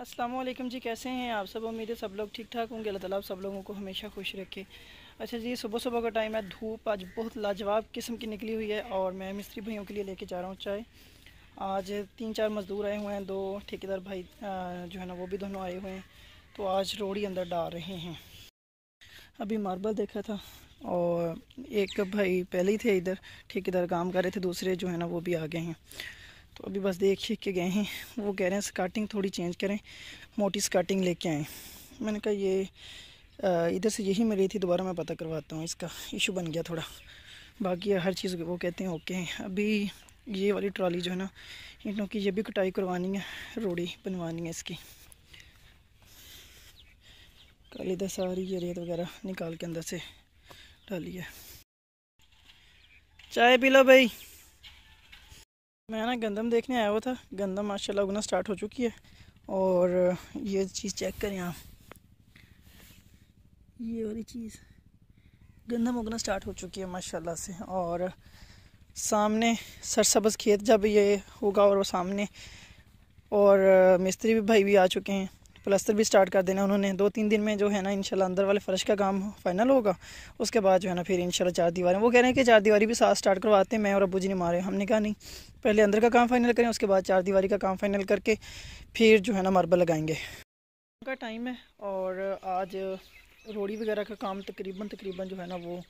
वालेकुम जी, कैसे हैं आप सब? उम्मीद है सब लोग ठीक ठाक होंगे। अल्लाह ताला सब लोगों को हमेशा खुश रखे। अच्छा जी, सुबह सुबह का टाइम है। धूप आज बहुत लाजवाब किस्म की निकली हुई है और मैं मिस्त्री भाइयों के लिए लेके जा रहा हूँ चाय। आज तीन चार मज़दूर आए हुए हैं, दो ठेकेदार भाई जो है ना, वो भी दोनों आए हुए हैं। तो आज रोड़ी अंदर डाल रहे हैं। अभी मार्बल देखा था और एक भाई पहले ही थे इधर, ठेकेदार काम कर रहे थे, दूसरे जो है ना, वो भी आ गए हैं। तो अभी बस देख ही के गए हैं। वो कह रहे हैं स्कार्टिंग थोड़ी चेंज करें। मोटी स्कार्टिंग लेके आएँ। मैंने कहा, ये इधर से यही मिली थी, दोबारा मैं पता करवाता हूँ। इसका इशू बन गया थोड़ा। बाकी हर चीज़ वो कहते हैं ओके हैं। अभी ये वाली ट्रॉली जो है ना ईंटों की ये भी कटाई करवानी है, रोड़ी बनवानी है इसकी। कल इधर सारी ये रेत वगैरह निकाल के अंदर से डाली है। चाय पी लो भाई। मैं ना गंदम देखने आया हुआ था। गंदम माशाल्लाह उगना स्टार्ट हो चुकी है। और ये चीज़ चेक करें आप। ये वाली चीज़। गंदम उगना स्टार्ट हो चुकी है माशाल्लाह से। और सामने सरसब्ज खेत जब ये होगा और वो सामने। और मिस्त्री भी भाई भी आ चुके हैं। प्लस्तर भी स्टार्ट कर देना उन्होंने। दो तीन दिन में जो है ना, इंशाल्लाह अंदर वाले फ़र्श का काम फाइनल होगा। उसके बाद जो है ना, फिर इंशाल्लाह चार दीवारें। वो कह रहे हैं कि चार दीवारी भी साथ स्टार्ट करवाते हैं। मैं और अबू जी ने मारे, हमने कहा नहीं। पहले अंदर का काम फाइनल करें, उसके बाद चार दीवारी का काम फाइनल करके फिर जो है ना मार्बल लगाएँगे। का टाइम है और आज रोड़ी वगैरह का काम तकरीबन तकरीबन जो है ना, वो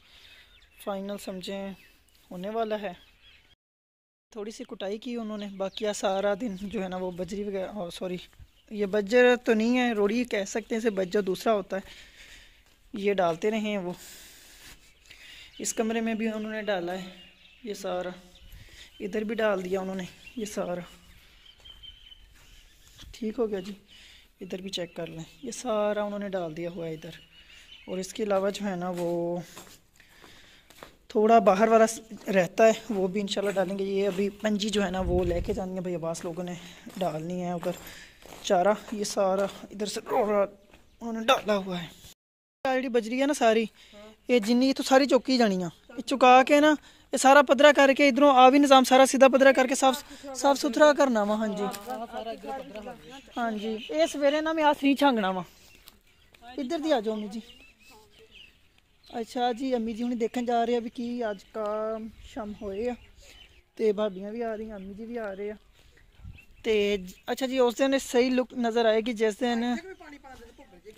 फाइनल समझें, होने वाला है। थोड़ी सी कुटाई की उन्होंने, बाकी सारा दिन जो है ना, वो बजरी वगैरह सॉरी ये बज्जर तो नहीं है रोड़ी कह सकते हैं, इसे बज्जर दूसरा होता है। ये डालते रहे हैं वो। इस कमरे में भी उन्होंने डाला है, ये सारा। इधर भी डाल दिया उन्होंने, ये सारा। ठीक हो गया जी, इधर भी चेक कर लें। ये सारा उन्होंने डाल दिया हुआ है इधर। और इसके अलावा जो है ना, वो थोड़ा बाहर वाला रहता है, वो भी इंशाल्लाह डालेंगे। ये अभी पंजी जो है ना, वो लेके जानी है। भाई, अब्बास लोगों ने डालनी है अगर चारा ये सारा इधर से उन्होंने डाला हुआ है जी बजरी है ना सारी ये जिन्नी तो सारी चुकी जानी है चुका के ना ये सारा पदरा करके इधरों आ भी निज़ाम सारा सीधा पदरा करके साफ साफ सुथरा करना वा हाँ जी हाँ जी ये सवेरे ना मैं आ थ्री छांगना वा इधर दी आ जाओ अम्मी जी अच्छा जी अम्मी जी हूँ देखने जा रहे हैं भी की अज का शाम होए ਤੇ ਭਾਬੀਆਂ ਵੀ ਆ ਰਹੀਆਂ ਅੰਮੀ ਜੀ ਵੀ ਆ ਰਹੇ ਆ ਤੇ ਅੱਛਾ ਜੀ ਉਸ ਦਿਨ ਸਹੀ ਲੁੱਕ ਨਜ਼ਰ ਆਏਗੀ ਜਿਸ ਦਿਨ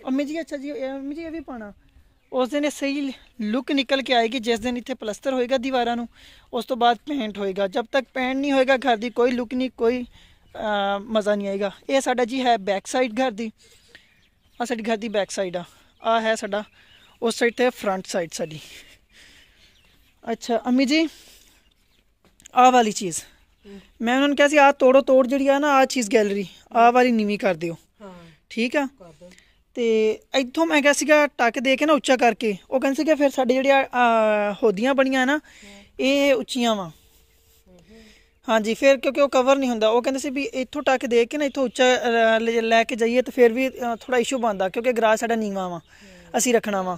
ਅੰਮੀ ਜੀ ਅੱਛਾ ਜੀ ਅੰਮੀ ਜੀ ਇਹ ਵੀ ਪਾਣਾ ਉਸ ਦਿਨ ਇਹ ਸਹੀ ਲੁੱਕ ਨਿਕਲ ਕੇ ਆਏਗੀ ਜਿਸ ਦਿਨ ਇੱਥੇ ਪਲਸਤਰ ਹੋਏਗਾ ਦੀਵਾਰਾਂ ਨੂੰ ਉਸ ਤੋਂ ਬਾਅਦ ਪੇਂਟ ਹੋਏਗਾ। ਜਦ ਤੱਕ ਪੇਂਟ ਨਹੀਂ ਹੋਏਗਾ ਘਰ ਦੀ ਕੋਈ ਲੁੱਕ ਨਹੀਂ ਕੋਈ ਮਜ਼ਾ ਨਹੀਂ ਆਏਗਾ। ਇਹ ਸਾਡਾ ਜੀ ਹੈ ਬੈਕ ਸਾਈਡ ਘਰ ਦੀ। ਆ ਸਾਡੀ ਘਰ ਦੀ ਬੈਕ ਸਾਈਡ ਆ। ਆ ਹੈ ਸਾਡਾ ਉਸ ਸਾਈਡ ਤੇ ਫਰੰਟ ਸਾਈਡ ਸਾਡੀ। ਅੱਛਾ ਅੰਮੀ ਜੀ ਆ ਵਾਲੀ ਚੀਜ਼। ਮੈਂ ਉਹਨਾਂ ਨੂੰ ਕਿਹਾ ਸੀ ਆ ਤੋੜੋ ਤੋੜ ਜਿਹੜੀ ਆ ਨਾ ਆ ਚੀਜ਼ ਗੈਲਰੀ ਆ ਵਾਲੀ ਨੀਵੀਂ ਕਰ ਦਿਓ। ਹਾਂ। ਠੀਕ ਆ? ਤੇ ਇੱਥੋਂ ਮੈਂ ਕਿਹਾ ਸੀਗਾ ਟੱਕ ਦੇ ਕੇ ਨਾ ਉੱਚਾ ਕਰਕੇ ਉਹ ਕਹਿੰਦੇ ਸੀਗੇ ਫਿਰ ਸਾਡੇ ਜਿਹੜੀਆਂ ਹੋਦੀਆਂ ਬਣੀਆਂ ਨਾ ਇਹ ਉੱਚੀਆਂ ਵਾ। ਹਾਂਜੀ ਫਿਰ ਕਿਉਂਕਿ ਉਹ ਕਵਰ ਨਹੀਂ ਹੁੰਦਾ ਉਹ ਕਹਿੰਦੇ ਸੀ ਵੀ ਇੱਥੋਂ ਟੱਕ ਦੇ ਕੇ ਨਾ ਇੱਥੋਂ ਉੱਚਾ ਲੈ ਕੇ ਜਾਈਏ ਤਾਂ ਫਿਰ ਵੀ ਥੋੜਾ ਇਸ਼ੂ ਬਣਦਾ ਕਿਉਂਕਿ ਗਰਾਜ ਸਾਡਾ ਨੀਵਾ ਵਾ ਅਸੀਂ ਰੱਖਣਾ ਵਾ।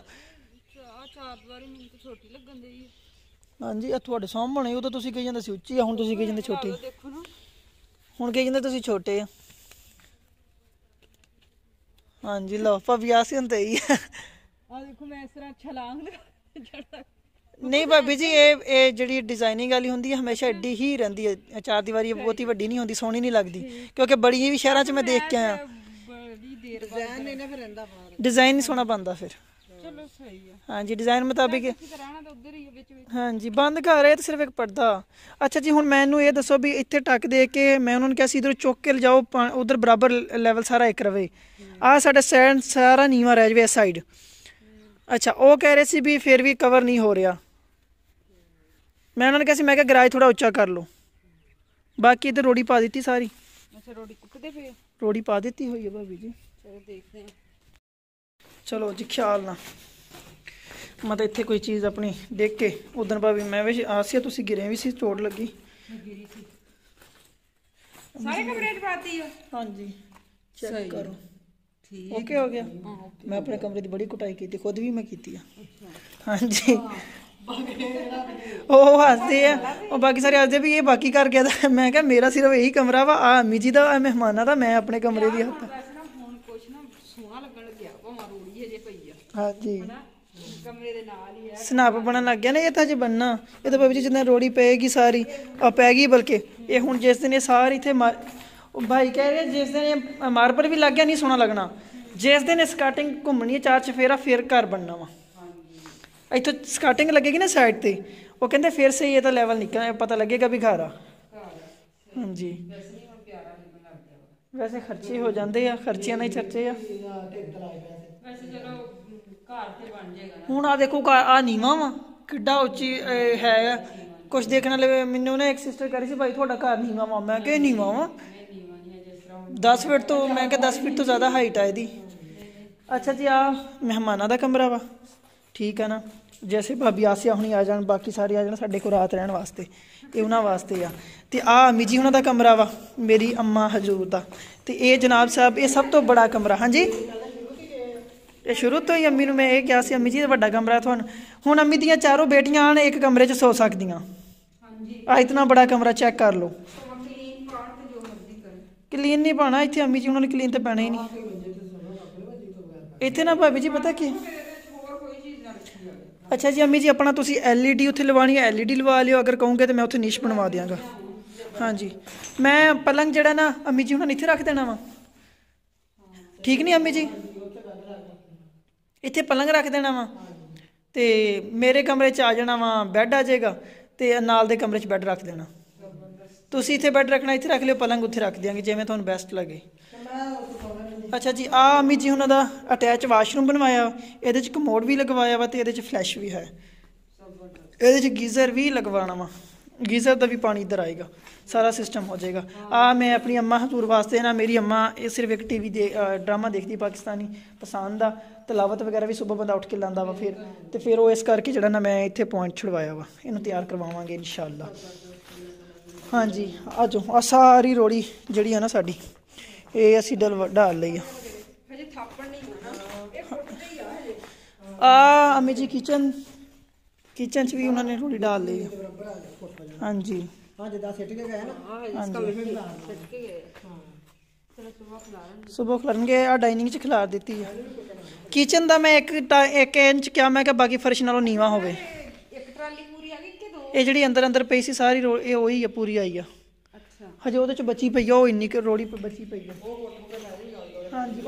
ਹਾਂਜੀ ਆ ਤੁਹਾਡੇ ਸਾਹਮਣੇ ਉਹ ਤਾਂ ਤੁਸੀਂ ਕਹੀ ਜਾਂਦੇ ਸੀ ਉੱਚੀ ਆ ਹੁਣ ਤੁਸੀਂ ਕਹੀ ਜਾਂਦੇ ਛੋਟੀ। ਹੁਣ ਕਹੀ ਜਾਂਦੇ ਤੁਸੀਂ ਛੋਟੇ ਆ। ਹਾਂਜੀ ਲਓ ਪਵਿਆਸੀ ਹੁੰਦੇ ਹੀ ਆ। ਦੇਖੋ ਮੈਂ ਇਸ ਤਰ੍ਹਾਂ ਛਲਾਂਗ ਚੜਦਾ ਨਹੀਂ ਭਾਬੀ ਜੀ ਇਹ ਇਹ ਜਿਹੜੀ ਡਿਜ਼ਾਈਨਿੰਗ ਵਾਲੀ ਹੁੰਦੀ ਹੈ ਹਮੇਸ਼ਾ ਐਡੀ ਹੀ ਰਹਿੰਦੀ ਹੈ ਚਾਰ ਦੀਵਾਰੀ ਬਹੁਤੀ ਵੱਡੀ ਨਹੀਂ ਹੁੰਦੀ ਸੋਹਣੀ ਨਹੀਂ ਲੱਗਦੀ। ਕਿਉਂਕਿ ਬੜੀ ਵੀ ਸ਼ਹਿਰਾਂ 'ਚ ਮੈਂ ਦੇਖ ਕੇ ਆਇਆ। ਬੜੀ ਦੇਰ ਡਿਜ਼ਾਈਨ ਨਹੀਂ ਨਾ ਫਿਰ ਰਹਿੰਦਾ ਬਾਹਰ। ਡਿਜ਼ਾਈਨ ਨਹੀਂ ਸੋਹਣਾ ਬਣਦਾ ਫਿਰ। ਚਲੋ ਸਹੀ ਆ। ਹਾਂਜੀ ਡਿਜ਼ਾਈਨ ਮੁਤਾਬਿਕ ਰਹਿਣਾ ਤਾਂ ਉਧਰ ਹੀ ਵਿੱਚ ਵਿੱਚ। ਹਾਂਜੀ ਬੰਦ ਕਰ ਰਹੇ ਤੇ ਸਿਰਫ ਇੱਕ ਪਰਦਾ। ਅੱਛਾ ਜੀ ਹੁਣ ਮੈਨੂੰ ਇਹ ਦੱਸੋ ਵੀ ਇੱਥੇ ਟੱਕ ਦੇ ਕੇ ਮੈਂ ਉਹਨਾਂ ਨੂੰ ਕਿਹਾ ਸੀ ਇਧਰ ਚੁੱਕ ਕੇ ਲਿਜਾਓ ਉਧਰ ਬਰਾਬਰ ਲੈਵਲ ਸਾਰਾ ਇੱਕ ਰਵੇ। ਆ ਸਾਡਾ ਸਾਈਡ ਸਾਰਾ ਨੀਵਾ ਰਹਿ ਜਵੇ ਇਸ ਸਾਈਡ ਅੱਛਾ ਉਹ ਕਹਿ ਰਹੇ ਸੀ ਵੀ ਫਿਰ ਵੀ ਕਵਰ ਨਹੀਂ ਹੋ ਰਿਹਾ। ਮੈਂ ਉਹਨਾਂ ਨੇ ਕਿਹਾ ਸੀ ਮੈਂ ਕਿਹਾ ਗਰਾਜ ਥੋੜਾ ਉੱਚਾ ਕਰ ਲਓ। ਬਾਕੀ ਇਧਰ ਰੋੜੀ ਪਾ ਦਿੱਤੀ ਸਾਰੀ। ਅੱਛਾ ਰੋੜੀ ਕੁੱਟਦੇ ਫੇਰ ਰੋੜੀ ਪਾ ਦਿੱਤੀ ਹੋਈ ਹੈ ਭਾਬੀ ਜੀ। ਚਲੋ ਦੇਖਦੇ ਹਾਂ। ਚਲੋ ਜੀ ਖਿਆਲ ਨਾਲ। ਮੈਂ ਇੱਥੇ ਕੋਈ ਚੀਜ਼ ਆਪਣੀ ਦੇਖ ਕੇ ਉਦੋਂ ਭਾਵੇਂ ਮੈਂ ਵੀ ਆਸਿਆ ਤੁਸੀਂ ਗਿਰੇ ਵੀ ਸੀ ਚੋਟ ਲੱਗੀ। ਸਾਰੇ ਕਮਰੇ 'ਚ ਪਾਤੀ ਆ? ਹਾਂਜੀ ਚੈੱਕ ਕਰੋ। ਠੀਕ। ਹੋ ਗਿਆ। ਮੈਂ ਆਪਣੇ ਕਮਰੇ ਦੀ ਬੜੀ ਕੁਟਾਈ ਕੀਤੀ ਖੁਦ ਵੀ ਮੈਂ ਕੀਤੀ ਆ। ਹਾਂਜੀ। ਉਹ ਹੱਸਦੇ ਆ। ਉਹ ਬਾਕੀ ਸਾਰੇ ਹੱਸਦੇ ਵੀ ਇਹ ਬਾਕੀ ਕਰ ਗਿਆ ਤਾਂ ਮੈਂ ਕਿਹਾ ਮੇਰਾ ਸਿਰਫ ਇਹੀ ਕਮਰਾ ਵਾ ਆ ਅਮੀ ਜੀ ਦਾ ਆ ਮਹਿਮਾਨਾਂ ਦਾ ਮੈਂ ਆਪਣੇ ਕਮਰੇ ਦੀ ਹੱਥ ਹਾਂਜੀ ਕਮਰੇ ਦੇ ਨਾਲ ਹੀ ਹੈ। ਸਨਾਪ ਬਣਨ ਲੱਗ ਗਿਆ ਨਾ ਇਹ ਤਾਂ ਜੇ ਬੰਨਾ ਇਹ ਤਾਂ ਬਾਬੀ ਜੀ ਜਿੱਦਾਂ ਰੋੜੀ ਪਏਗੀ ਸਾਰੀ ਆ ਪੈ ਗਈ ਬਲਕਿ ਇਹ ਹੁਣ ਜਿਸ ਦਿਨ ਇਹ ਸਾਰੀ ਇੱਥੇ ਮਾਰ- ਉਹ ਭਾਈ ਕਹਿ ਰਿਹਾ ਜਿਸ ਦਿਨ ਇਹ ਮਾਰਬਲ ਵੀ ਲੱਗ ਗਿਆ ਨਹੀਂ ਸੋਹਣਾ ਲੱਗਣਾ। ਜਿਸ ਦਿਨ ਇਹ ਸਕਾਟਿੰਗ ਘੁੰਮਣੀ ਹੈ ਚਾਰ ਚਫੇਰਾ ਫਿਰ ਘਰ ਬਣਨਾ ਵਾ। ਇੱਥੋਂ ਸਕਾਟਿੰਗ ਲੱਗੇਗੀ ਨਾ ਸਾਈਡ ਤੇ ਉਹ ਕਹਿੰਦੇ ਫਿਰ ਸਹੀ ਇਹਦਾ ਲੈਵਲ ਨਿਕਲ ਪਤਾ ਲੱਗੇਗਾ ਵੀ ਘਰ ਆ। ਹਾਂਜੀ। ਵੈਸੇ ਖਰਚੇ ਹੋ ਜਾਂਦੇ ਆ ਖਰਚਿਆਂ ਨਾਲ ਹੀ ਚਰਚੇ ਆ। ਘਰ ਤੇ ਬਣ ਜਾਏਗਾ ਹੁਣ ਆ ਦੇਖੋ ਆ ਨੀਵਾ ਵਾ। ਕਿੱਡਾ ਉੱਚੀ ਹੈ। ਕੁਝ ਦੇਖਣ ਵਾਲੇ ਮੈਨੂੰ ਨਾ ਇੱਕ ਸਿਸਟਰ ਕਹ ਰਹੀ ਸੀ ਭਾਈ ਤੁਹਾਡਾ ਘਰ ਨੀਵਾ ਵਾ। ਮੈਂ ਕਿਹਾ ਨੀਵਾ ਵਾ। ਇਹ ਨੀਵਾਂ ਨਹੀਂ ਹੈ ਜਿਸ ਤਰ੍ਹਾਂ ਹੁਣ 10 ਫੀਟ ਤੋਂ ਮੈਂ ਕਿਹਾ 10 ਫੀਟ ਤੋਂ ਜ਼ਿਆਦਾ ਹਾਈਟ ਆ ਇਹਦੀ। ਅੱਛਾ ਜੀ ਆ ਮਹਿਮਾਨਾਂ ਦਾ ਕਮਰਾ ਵਾ। ਠੀਕ ਆ ਨਾ? ਜੈਸੇ ਭਾਬੀ ਆਸਿਆ ਹੁਣੀ ਆ ਜਾਣ ਬਾਕੀ ਸਾਰੇ ਆ ਜਾਣ ਸਾਡੇ ਕੋਲ ਰਾਤ ਰਹਿਣ ਵਾਸਤੇ। ਇਹ ਉਹਨਾਂ ਵਾਸਤੇ ਆ। ਤੇ ਆ ਅਮੀ ਜੀ ਉਹਨਾਂ ਦਾ ਕਮਰਾ ਵਾ ਮੇਰੀ ਅੰਮਾ ਹਜੂਰ ਦਾ। ਤੇ ਇਹ ਜਨਾਬ ਸਾਹਿਬ ਇਹ ਸਭ ਤੋਂ ਬੜਾ ਕਮਰਾ। ਹਾਂਜੀ? ਇਹ ਸ਼ੁਰੂ ਤੋਂ ਹੀ ਅੰਮੀ ਨੂੰ ਮੈਂ ਇਹ ਕਿਹਾ ਸੀ ਅੰਮੀ ਜੀ ਇਹ ਵੱਡਾ ਕਮਰਾ ਤੁਹਾਨੂੰ। ਹੁਣ ਅੰਮੀ ਦੀਆਂ ਚਾਰੋਂ ਬੇਟੀਆਂ ਆਣ ਇੱਕ ਕਮਰੇ 'ਚ ਸੌ ਸਕਦੀਆਂ। ਹਾਂਜੀ। ਆ ਇਤਨਾ ਬੜਾ ਕਮਰਾ ਚੈੱਕ ਕਰ ਲਓ। ਕਲੀਨ ਤੇ ਨਹੀਂ ਪਾਣਾ ਇੱਥੇ ਅੰਮੀ ਜੀ ਉਹਨਾਂ ਨੇ ਕਲੀਨ ਤੇ ਪੈਣਾ ਹੀ ਨਹੀਂ। ਇੱਥੇ ਨਾ ਭਾਬੀ ਜੀ ਪਤਾ ਕੀ? ਅੱਛਾ ਜੀ ਅੰਮੀ ਜੀ ਆਪਣਾ ਤੁਸੀਂ LED ਉੱਥੇ ਲਵਾਣੀ ਹੈ LED ਲਵਾ ਲਿਓ ਅਗਰ ਕਹੋਗੇ ਤੇ ਮੈਂ ਉੱਥੇ ਨਿਸ਼ ਬਣਵਾ ਦਿਆਂਗਾ। ਹਾਂਜੀ। ਮੈਂ ਪਲੰਗ ਜਿਹੜਾ ਨਾ ਅੰਮੀ ਜੀ ਉਹਨਾਂ ਨੇ ਇੱਥੇ ਰੱਖ ਦੇਣਾ ਵਾ। ਠੀਕ ਨਹੀਂ ਅੰਮੀ ਜੀ? ਇੱਥੇ ਪਲੰਗ ਰੱਖ ਦੇਣਾ ਵਾ। ਤੇ ਮੇਰੇ ਕਮਰੇ 'ਚ ਆ ਜਾਣਾ ਵਾ ਬੈੱਡ ਆ ਜਾਏਗਾ, ਤੇ ਨਾਲ ਦੇ ਕਮਰੇ 'ਚ ਬੈੱਡ ਰੱਖ ਦੇਣਾ। ਤੁਸੀਂ ਇੱਥੇ ਬੈੱਡ ਰੱਖਣਾ, ਇੱਥੇ ਰੱਖ ਲਿਓ ਪਲੰਗ ਉੱਥੇ ਰੱਖ ਦਿਆਂਗੇ, ਜਿਵੇਂ ਤੁਹਾਨੂੰ ਬੈਸਟ ਲੱਗੇ। ਅੱਛਾ ਜੀ ਆ ਅਮੀ ਜੀ ਉਹਨਾਂ ਦਾ ਅਟੈਚ ਵਾਸ਼ਰੂਮ ਬਣਵਾਇਆ। ਇਹਦੇ 'ਚ ਕਮੋਡ ਵੀ ਲਗਵਾਇਆ ਵਾ ਤੇ ਇਹਦੇ 'ਚ ਫਲੈਸ਼ ਵੀ ਹੈ। ਇਹਦੇ 'ਚ ਗੀਜ਼ਰ ਵੀ ਲਗਵਾਉਣਾ ਵਾ। ਗੀਜ਼ਰ ਦਾ ਵੀ ਪਾਣੀ ਇੱਧਰ ਆਏਗਾ ਸਾਰਾ ਸਿਸਟਮ ਹੋ ਜਾਏਗਾ। ਆ ਮੈਂ ਆਪਣੀ ਅੰਮਾ ਹਜ਼ੂਰ ਵਾਸਤੇ ਨਾ ਮੇਰੀ ਅੰਮਾ ਇਹ ਸਿਰਫ ਇੱਕ ਟੀਵੀ ਦੇ ਡਰਾਮਾ ਦੇਖਦੀ ਪਾਕਿਸਤਾਨੀ ਪਸੰਦ ਆ। ਤਲਾਵਤ ਵਗੈਰਾ ਵੀ ਸਵੇਰ ਬੰਦਾ ਉੱਠ ਕੇ ਲਾਂਦਾ ਵਾ ਫਿਰ ਤੇ ਫਿਰ ਉਹ ਇਸ ਕਰਕੇ ਜਿਹੜਾ ਨਾ ਮੈਂ ਇੱਥੇ ਪੁਆਇੰਟ ਛੁਡਵਾਇਆ ਵਾ ਇਹਨੂੰ ਤਿਆਰ ਕਰਵਾਵਾਂਗੇ ਇਨਸ਼ਾਅੱਲਾ। ਹਾਂਜੀ ਆ ਜੋ ਆ ਸਾਰੀ ਰੋੜੀ ਜਿਹੜੀ ਆ ਨਾ ਸਾਡੀ ਇਹ ਅਸੀਂ ਡਲ ਢਾਲ ਲਈ ਆ। ਹਜੇ ਥਾਪਣ ਨਹੀਂ ਹੋਣਾ। ਇਹ ਫੁੱਟਦੇ ਹੀ ਆ ਹਜੇ। ਆ ਅਮੀ ਜੀ ਕਿਚਨ ਕਿਚਨ ਚ ਵੀ ਉਹਨਾਂ ਨੇ ਰੋੜੀ ਡਾਲ ਲਈ ਆ। ਹਾਂਜੀ। ਹਾਂ ਇਸ ਕਮਰੇ ਵਿੱਚ ਸਿੱਟ ਕੇ ਗਏ ਹਾਂ। ਚਲੋ ਸੁਬਹ ਖਲਾਰਨ ਸਵੇਰ ਖਲਣਗੇ ਆ ਡਾਈਨਿੰਗ ਚ ਖਿਲਾਰ ਦਿੱਤੀ ਆ। ਕਿਚਨ ਦਾ ਮੈਂ ਇੱਕ ਟਾ- ਇੱਕ ਇੰਚ ਕਿਹਾ ਮੈਂ ਕਿ ਬਾਕੀ ਫਰਸ਼ ਨਾਲੋਂ ਨੀਵਾ ਹੋਵੇ। ਇੱਕ ਟਰਾਲੀ ਪੂਰੀ ਆ ਗਈ ਕਿ ਦੋ? ਇਹ ਜਿਹੜੀ ਅੰਦਰ ਅੰਦਰ ਪਈ ਸੀ ਸਾਰੀ ਰੋ- ਇਹ ਉਹੀ ਆ ਪੂਰੀ ਆਈ ਆ। ਅੱਛਾ। ਹਜੇ ਉਹਦੇ ਚ ਬਚੀ ਪਈ ਆ ਉਹ ਇੰਨੀ ਕੁ ਰੋੜੀ ਪ- ਬਚੀ ਪਈ ਆ। ਹਾਂਜੀ।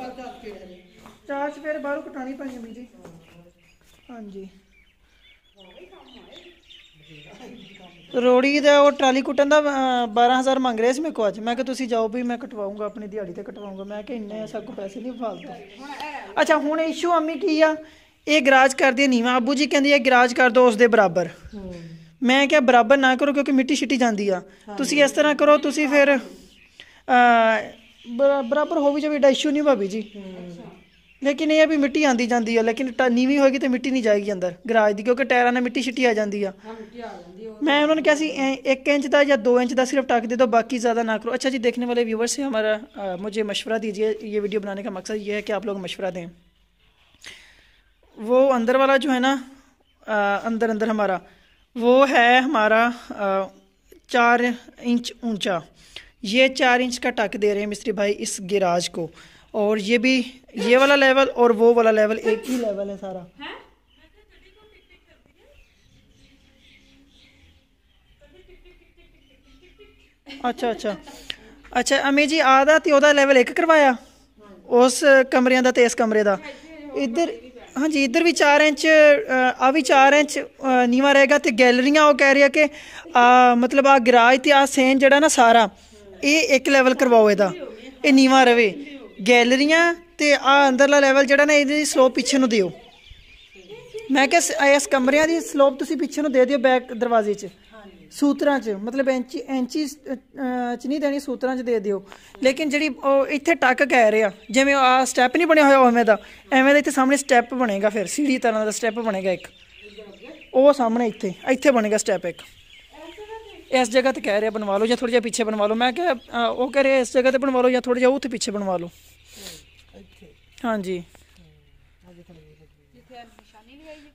ਚਾਰ ਚਫੇਰ ਬਾਹਰੋਂ ਕਟਾਣੀ ਪੈਣੀ ਵੀ ਜੀ। ਹਾਂਜੀ। ਰੋੜੀ ਦਾ ਉਹ ਟਰਾਲੀ ਕੁੱਟਣ ਦਾ ਅਹ, 12000 ਮੰਗ ਰਿਹਾ ਸੀ ਮੇਰੇ ਕੋਲ ਅੱਜ। ਮੈਂ ਕਿਹਾ ਤੁਸੀਂ ਜਾਓ ਵੀ ਮੈਂ ਕਟਵਾਉਂਗਾ ਆਪਣੀ ਦਿਹਾੜੀ ਤੇ ਕਟਵਾਉਂਗਾ। ਮੈਂ ਕਿਹਾ ਇੰਨੇ ਆ, ਸਾਡੇ ਪੈਸੇ ਨਹੀਂ ਫਾਲਤੂ। ਅੱਛਾ ਹੁਣ ਇਸ਼ੂ ਅੰਮੀ ਕੀ ਆ? ਇਹ ਗਰਾਜ ਕਰਦੀ ਹੈ ਨੀਵਾ। ਅੱਬੂ ਜੀ ਕਹਿੰਦੀ ਇਹ ਗਰਾਜ ਕਰ ਦੋ ਉਸ ਦੇ ਬਰਾਬਰ। ਮੈਂ ਕਿਹਾ ਬਰਾਬਰ ਨਾ ਕਰੋ ਕਿਉਂਕਿ ਮਿੱਟੀ ਛਿੱਟੀ ਜਾਂਦੀ ਆ। ਤੁਸੀਂ ਇਸ ਤਰ੍ਹਾਂ ਕਰੋ ਤੁਸੀਂ ਫਿਰ ਅ ਬਰਾਬਰ ਹੋ ਵੀ ਜਾਵੇ ਏਡਾ ਇਸ਼ੂ ਨਹੀਂ ਭਾਬੀ ਜੀ। ਲੇਕਿਨ ਇਹ ਆ ਵੀ ਮਿੱਟੀ ਆਂਦੀ ਜਾਂਦੀ ਆ ਲੇਕਿਨ ਟ- ਨੀਵੀਂ ਹੋਏਗੀ ਤੇ ਮਿੱਟੀ ਨਹੀਂ ਜਾਏਗੀ ਅੰਦਰ ਗਰਾਜ ਦੀ ਕਿਉਂਕਿ ਟਾਇਰਾਂ ਨਾਲ ਮਿੱਟੀ ਛਿੱਟੀ ਆ ਜਾਂਦੀ ਆ ਹਾਂ ਮਿੱਟੀ ਆ ਜਾਂਦੀ ਉਹ मैं उन्होंने कहा सी 1 इंच का या 2 इंच का सिर्फ टाक दे दो बाकी ज़्यादा ना करो अच्छा जी देखने वाले व्यूवर से हमारा अ, मुझे मशवरा दीजिए ये वीडियो बनाने का मकसद ये है कि आप लोग मशवरा दें वो अंदर वाला जो है ना अ, अंदर अंदर हमारा वो है हमारा अ, चार इंच ऊंचा ये चार इंच का टक दे रहे हैं मिस्त्री भाई इस गिराज को और ये भी ये वाला लेवल और वो वाला लेवल एक ही लेवल है सारा ਅੱਛਾ ਅੱਛਾ ਅੱਛਾ ਅਮੀ ਜੀ ਆ ਦਾ ਤੇ ਉਹਦਾ ਲੈਵਲ ਇੱਕ ਕਰਵਾਇਆ ਉਸ ਕਮਰਿਆਂ ਦਾ ਤੇ ਇਸ ਕਮਰੇ ਦਾ ਇੱਧਰ ਹਾਂਜੀ ਇੱਧਰ ਵੀ 4 ਇੰਚ ਆ ਵੀ 4 ਇੰਚ ਅ, ਨੀਵਾਂ ਰਹੇਗਾ ਤੇ ਗੈਲਰੀਆਂ ਉਹ ਕਹਿ ਰਿਹਾ ਕਿ ਆ ਮਤਲਬ ਆ ਗਰਾਜ ਤੇ ਆ ਸੇਨ ਜਿਹੜਾ ਨਾ ਸਾਰਾ ਇਹ ਇੱਕ ਲੈਵਲ ਕਰਵਾਓ ਇਹਦਾ ਇਹ ਨੀਵਾਂ ਰਵੇ ਗੈਲਰੀਆਂ ਤੇ ਆ ਅੰਦਰਲਾ ਲੈਵਲ ਜਿਹੜਾ ਨਾ ਇਹਦੀ ਸਲੋਪ ਪਿੱਛੇ ਨੂੰ ਦਿਓ। ਮੈਂ ਕਿਹਾ ਸ- ਇਸ ਕਮਰਿਆਂ ਦੀ ਸਲੋਪ ਤੁਸੀਂ ਪਿੱਛੇ ਨੂੰ ਦੇ ਦਿਓ ਬੈਕ ਦਰਵਾਜ਼ੇ 'ਚ। ਸੂਤਰਾਂ 'ਚ ਮਤਲਬ ਐਂਚੀ ਇੰਚੀ ਅਹ, ਚ ਨਹੀਂ ਦੇਣੀ ਸੂਤਰਾਂ 'ਚ ਦੇ ਦਿਓ। ਲੇਕਿਨ ਜਿਹੜੀ ਉਹ ਇੱਥੇ ਟੱਕ ਕਹਿ ਰਿਹਾ ਜਿਵੇਂ ਆ ਸਟੈਪ ਨਹੀਂ ਬਣਿਆ ਹੋਇਆ ਉਵੇਂ ਦਾ ਐਵੇਂ ਦਾ ਇੱਥੇ ਸਾਹਮਣੇ ਸਟੈਪ ਬਣੇਗਾ ਫਿਰ ਸੀੜੀ ਤਰ੍ਹਾਂ ਦਾ ਸਟੈਪ ਬਣੇਗਾ ਇੱਕ। ਉਹ ਸਾਹਮਣੇ ਇੱਥੇ ਇੱਥੇ ਬਣੇਗਾ ਸਟੈਪ ਇੱਕ। ਇਸ ਜਗ੍ਹਾ ਤੇ ਕਹਿ ਰਿਹਾ ਬਣਵਾ ਲਓ ਜਾਂ ਥੋੜਾ ਜਿਹਾ ਪਿੱਛੇ ਬਣਵਾ ਲਓ। ਮੈਂ ਕਿਹਾ ਉਹ ਕਹਿ ਰਿਹਾ ਇਸ ਜਗ੍ਹਾ ਤੇ ਬਣਵਾ ਲਓ ਜਾਂ ਥੋੜਾ ਜਿਹਾ ਉੱਥੇ ਪਿੱਛੇ ਬਣਵਾ ਲਓ। ਹਾਂਜੀ।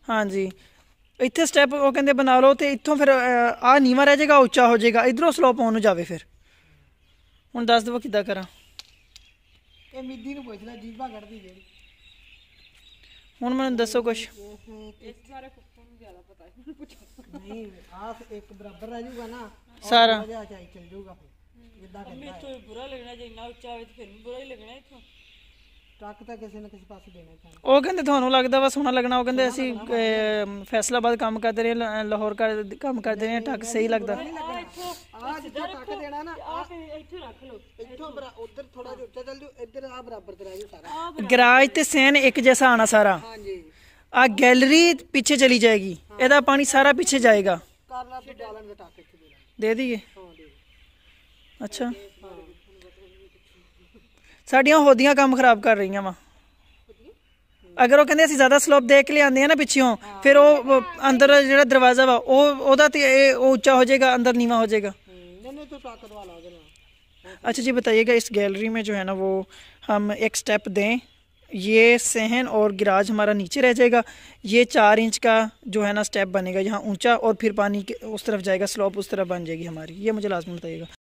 ਹਾਂਜੀ। ਇੱਥੇ ਸਟੈਪ ਉਹ ਕਹਿੰਦੇ ਬਣਾ ਲਓ ਤੇ ਇੱਥੋਂ ਫਿਰ ਆ ਨੀਵਾ ਰਹਿ ਜਾਏਗਾ ਉੱਚਾ ਹੋ ਜਾਏਗਾ। ਇਧਰੋਂ ਸਲੋਪ ਆਉਣ ਨੂੰ ਜਾਵੇ ਫਿਰ। ਹੁਣ ਦੱਸ ਦਿਓ ਕਿੱਦਾਂ ਕਰਾਂ। ਇਹ ਮਿੱਦੀ ਨੂੰ ਪੁੱਛ ਲੈ ਜੀਭਾ ਕੱਢਦੀ ਜਿਹੜੀ ਹੁਣ ਮੈਨੂੰ ਦੱਸੋ ਕੁਝ ਇਸ ਬਾਰੇ ਫੁੱਫੂ ਨੂੰ ਜ਼ਿਆਦਾ ਪਤਾ ਹੈ ਮੈਨੂੰ ਪੁੱਛੋ। ਨਹੀਂ ਆਹ ਇੱਕ ਬਰਾਬਰ ਰਹਿ ਜਾਊਗਾ ਨਾ ਸਾਰਾ। ਵਜਾ ਚਾਈ ਚੱਲ ਜਾਊਗਾ ਫਿਰ। ਜਿੱਦਾਂ ਕਹਿੰਦਾ ਹੈ। ਇੱਥੋਂ ਬੁਰਾ ਲੱਗਣਾ ਜੇ ਇੰਨਾ ਉੱਚਾ ਹੋਵੇ ਤੇ ਫਿਰ ਵੀ ਬੁਰਾ ਹੀ ਲੱਗਣਾ ਇੱਥੋਂ। ਟਰੱਕ ਤਾਂ ਕਿਸੇ ਨਾ ਕਿਸੇ ਪਾਸੇ ਦੇਣਾ ਹੀ ਪੈਣਾ। ਉਹ ਕਹਿੰਦੇ ਤੁਹਾਨੂੰ ਲੱਗਦਾ ਵਾ ਸੋਹਣਾ ਲੱਗਣਾ ਉਹ ਕਹਿੰਦੇ ਅਸੀਂ ਅਹ, ਫੈਸਲਾਬਾਦ ਕੰਮ ਕਰਦੇ ਰਹੇ ਲ- ਲਾਹੌਰ ਕਰ ਕੰਮ ਕਰਦੇ ਰਹੇ ਟੱਕ ਸਹੀ ਲੱਗਦਾ। ਆ ਇੱਥੋਂ ਆਹ ਜਿੱਦਾਂ ਟਰੱਕ ਦੇਣਾ ਨਾ ਆ ਫਿਰ ਇੱਥੇ ਰੱਖ ਲਓ ਇੱਥੋਂ ਬਰਾ ਉਧਰ ਥੋੜਾ ਜਿਹਾ ਉੱਚਾ ਚੱਲ ਜਾਊ ਇੱਧਰ ਆ ਬਰਾਬਰ ਤੇ ਰਹਿ ਜਾਊ ਸਾਰਾ। ਗਰਾਜ ਤੇ ਸੈਨ ਇੱਕ ਜੈਸਾ ਆਣਾ ਸਾਰਾ। ਹਾਂਜੀ। ਆ ਗੈਲਰੀ ਪਿੱਛੇ ਚਲੀ ਜਾਏਗੀ। ਇਹਦਾ ਪਾਣੀ ਸਾਰਾ ਪਿੱਛੇ ਜਾਏਗਾ ਕਰ ਲਾ ਤੂੰ ਡਾਲਣ ਦਾ ਟੱਕ ਇੱਥੇ ਦੇ ਲਾ ਦੇ ਦਈਏ ਹਾਂ ਦੇ ਅੱਛਾ ਸਾਡੀਆਂ ਹੋਦੀਆਂ ਕੰਮ ਖਰਾਬ ਕਰ ਰਹੀਆਂ ਵਾ ਅਗਰ ਉਹ ਕਹਿੰਦੇ ਅਸੀਂ ਜ਼ਿਆਦਾ ਸਲੋਪ ਦੇਖ ਕੇ ਲਿਆਂਦੇ ਆ ਨਾ ਪਿੱਛੋਂ ਫਿਰ ਉਹ ਉਹ ਅੰਦਰ ਜਿਹੜਾ ਦਰਵਾਜ਼ਾ ਵਾ ਉਹ ਉਹਦਾ ਤੇ ਇਹ ਉਹ ਉੱਚਾ ਹੋ ਜਾਏਗਾ ਅੰਦਰ ਨੀਵਾ ਹੋ ਜਾਏਗਾ हम्म, नहीं नहीं तो टरक दवा ला देना अच्छा जी बताइएगा इस गैलरी में जो है ना वो हम एक स्टेप दें ये सहन और गिराज हमारा नीचे रह जाएगा ये चार इंच का जो है ना स्टेप बनेगा यहाँ ऊंचा और फिर पानी के उस तरफ जाएगा स्लोप उस तरफ बन जाएगी हमारी ये मुझे लाजमी बताइएगा